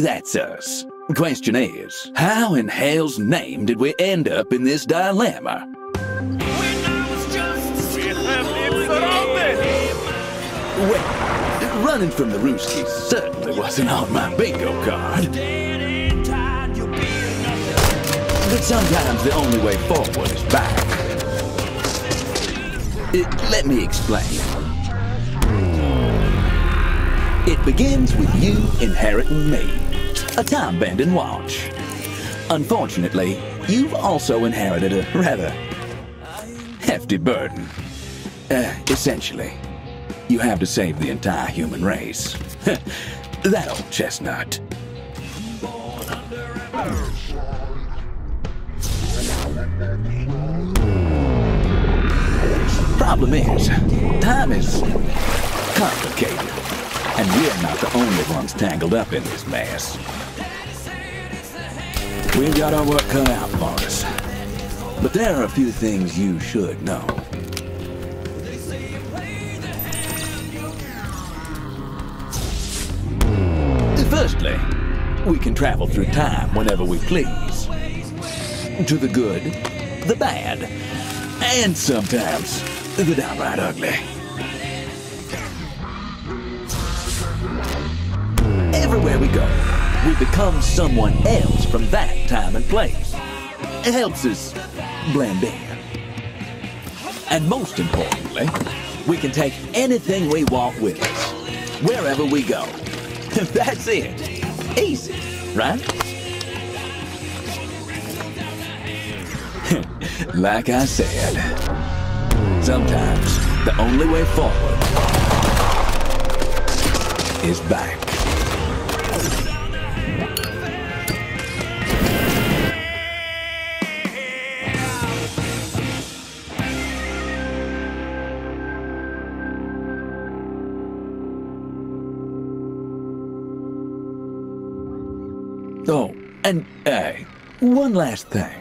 That's us. Question is, how in hell's name did we end up in this dilemma? Well, running from the Rooskies certainly wasn't on my bingo card. But sometimes the only way forward is back. Uh, let me explain. It begins with you inheriting me, a time-bending watch. Unfortunately, you've also inherited a rather hefty burden. Uh, essentially, you have to save the entire human race. that old chestnut. Problem is, time is complicated. And we're not the only ones tangled up in this mess. We've got our work cut out for us. But there are a few things you should know. Firstly, we can travel through time whenever we please. To the good, the bad, and sometimes the downright ugly. Everywhere we go, we become someone else from that time and place. It helps us blend in. And most importantly, we can take anything we want with us, wherever we go. That's it. Easy, right? like I said, sometimes the only way forward is back. Oh, and hey, one last thing.